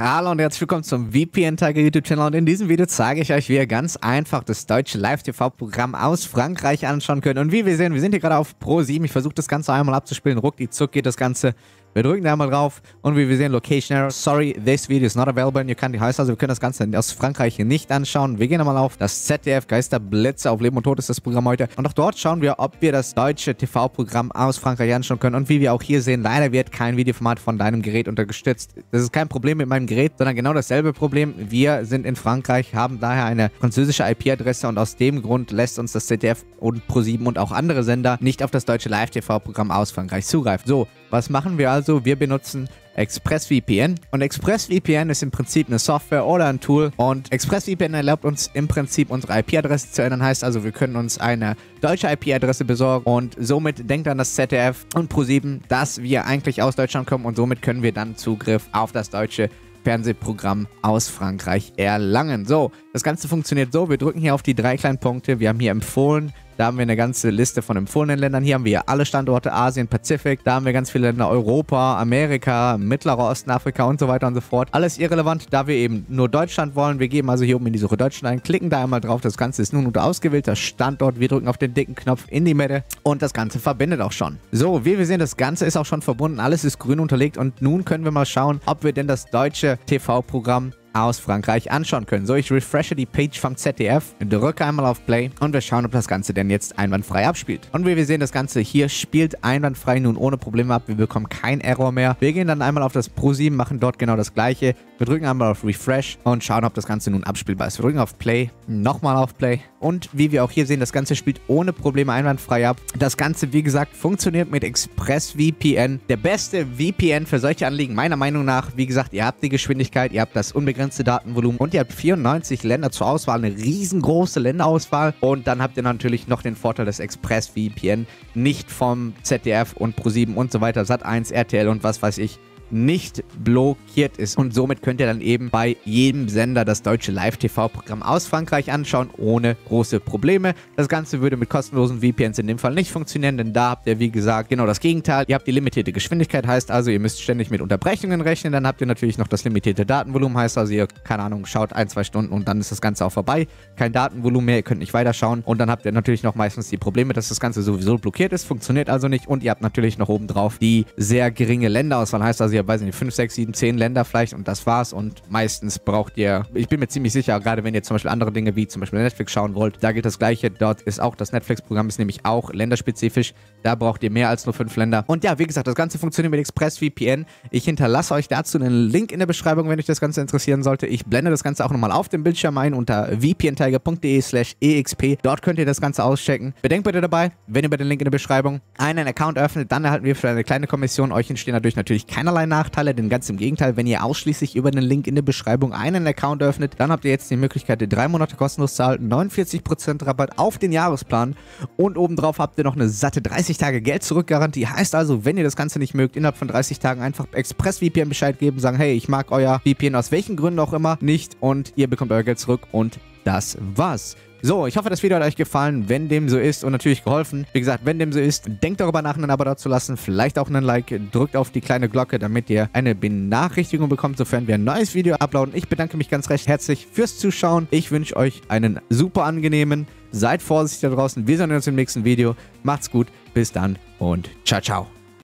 Hallo und herzlich willkommen zum VPN-Tiger YouTube-Channel und in diesem Video zeige ich euch, wie ihr ganz einfach das deutsche Live-TV-Programm aus Frankreich anschauen könnt. Und wie wir sehen, wir sind hier gerade auf Pro 7. Ich versuche das Ganze einmal abzuspielen. Ruckdi zuck geht das Ganze wir drücken da mal drauf und wie wir sehen, Location Error. Sorry, this video is not available in your country. Heißt also, wir können das Ganze aus Frankreich nicht anschauen. Wir gehen mal auf das ZDF Geisterblitze auf Leben und Tod ist das Programm heute. Und auch dort schauen wir, ob wir das deutsche TV-Programm aus Frankreich anschauen können. Und wie wir auch hier sehen, leider wird kein Videoformat von deinem Gerät unterstützt. Das ist kein Problem mit meinem Gerät, sondern genau dasselbe Problem. Wir sind in Frankreich, haben daher eine französische IP-Adresse und aus dem Grund lässt uns das ZDF und Pro7 und auch andere Sender nicht auf das deutsche Live-TV-Programm aus Frankreich zugreifen. So, was machen wir also? Wir benutzen ExpressVPN. Und ExpressVPN ist im Prinzip eine Software oder ein Tool. Und ExpressVPN erlaubt uns im Prinzip unsere IP-Adresse zu ändern. Heißt also, wir können uns eine deutsche IP-Adresse besorgen. Und somit denkt dann das ZDF und Pro7, dass wir eigentlich aus Deutschland kommen. Und somit können wir dann Zugriff auf das deutsche Fernsehprogramm aus Frankreich erlangen. So, das Ganze funktioniert so. Wir drücken hier auf die drei kleinen Punkte. Wir haben hier empfohlen, da haben wir eine ganze Liste von empfohlenen Ländern. Hier haben wir alle Standorte Asien, Pazifik. Da haben wir ganz viele Länder Europa, Amerika, Mittlerer Osten, Afrika und so weiter und so fort. Alles irrelevant, da wir eben nur Deutschland wollen. Wir geben also hier oben in die Suche Deutschland ein, klicken da einmal drauf. Das Ganze ist nun unter ausgewählter Standort. Wir drücken auf den dicken Knopf in die Mitte und das Ganze verbindet auch schon. So, wie wir sehen, das Ganze ist auch schon verbunden. Alles ist grün unterlegt und nun können wir mal schauen, ob wir denn das deutsche TV-Programm aus Frankreich anschauen können. So, ich refreshe die Page vom ZDF, drücke einmal auf Play und wir schauen, ob das Ganze denn jetzt einwandfrei abspielt. Und wie wir sehen, das Ganze hier spielt einwandfrei nun ohne Probleme ab. Wir bekommen keinen Error mehr. Wir gehen dann einmal auf das Pro 7, machen dort genau das gleiche. Wir drücken einmal auf Refresh und schauen, ob das Ganze nun abspielbar ist. Wir drücken auf Play, nochmal auf Play und wie wir auch hier sehen, das Ganze spielt ohne Probleme einwandfrei ab. Das Ganze, wie gesagt, funktioniert mit ExpressVPN. Der beste VPN für solche Anliegen, meiner Meinung nach. Wie gesagt, ihr habt die Geschwindigkeit, ihr habt das unbegrenzte Datenvolumen und ihr habt 94 Länder zur Auswahl, eine riesengroße Länderauswahl. Und dann habt ihr natürlich noch den Vorteil des ExpressVPN, nicht vom ZDF und Pro7 und so weiter, Sat1, RTL und was weiß ich nicht blockiert ist. Und somit könnt ihr dann eben bei jedem Sender das deutsche Live-TV-Programm aus Frankreich anschauen, ohne große Probleme. Das Ganze würde mit kostenlosen VPNs in dem Fall nicht funktionieren, denn da habt ihr, wie gesagt, genau das Gegenteil. Ihr habt die limitierte Geschwindigkeit, heißt also, ihr müsst ständig mit Unterbrechungen rechnen. Dann habt ihr natürlich noch das limitierte Datenvolumen, heißt also, ihr, keine Ahnung, schaut ein, zwei Stunden und dann ist das Ganze auch vorbei. Kein Datenvolumen mehr, ihr könnt nicht weiterschauen. Und dann habt ihr natürlich noch meistens die Probleme, dass das Ganze sowieso blockiert ist, funktioniert also nicht. Und ihr habt natürlich noch obendrauf die sehr geringe Länderauswahl, heißt also, ihr weiß nicht, 5, 6, 7, 10 Länder vielleicht und das war's. Und meistens braucht ihr, ich bin mir ziemlich sicher, gerade wenn ihr zum Beispiel andere Dinge wie zum Beispiel Netflix schauen wollt, da geht das gleiche. Dort ist auch das Netflix-Programm ist nämlich auch länderspezifisch. Da braucht ihr mehr als nur 5 Länder. Und ja, wie gesagt, das Ganze funktioniert mit ExpressVPN. Ich hinterlasse euch dazu einen Link in der Beschreibung, wenn euch das Ganze interessieren sollte. Ich blende das Ganze auch nochmal auf dem Bildschirm ein unter vpntiger.de slash exp. Dort könnt ihr das Ganze auschecken. Bedenkt bitte dabei, wenn ihr bei den Link in der Beschreibung einen Account öffnet, dann erhalten wir für eine kleine Kommission. Euch entstehen dadurch natürlich keinerlei Nachteile. Denn ganz im Gegenteil, wenn ihr ausschließlich über den Link in der Beschreibung einen Account öffnet, dann habt ihr jetzt die Möglichkeit, drei Monate kostenlos zu halten, 49% Rabatt auf den Jahresplan und obendrauf habt ihr noch eine satte 30 Tage Geld zurück Garantie. Heißt also, wenn ihr das Ganze nicht mögt, innerhalb von 30 Tagen einfach Express VPN Bescheid geben, sagen, hey, ich mag euer VPN aus welchen Gründen auch immer nicht und ihr bekommt euer Geld zurück und das war's. So, ich hoffe, das Video hat euch gefallen. Wenn dem so ist und natürlich geholfen. Wie gesagt, wenn dem so ist, denkt darüber nach, ein Abo da zu lassen. Vielleicht auch einen Like. Drückt auf die kleine Glocke, damit ihr eine Benachrichtigung bekommt, sofern wir ein neues Video uploaden. Ich bedanke mich ganz recht herzlich fürs Zuschauen. Ich wünsche euch einen super angenehmen. Seid vorsichtig da draußen. Wir sehen uns im nächsten Video. Macht's gut. Bis dann und ciao, ciao.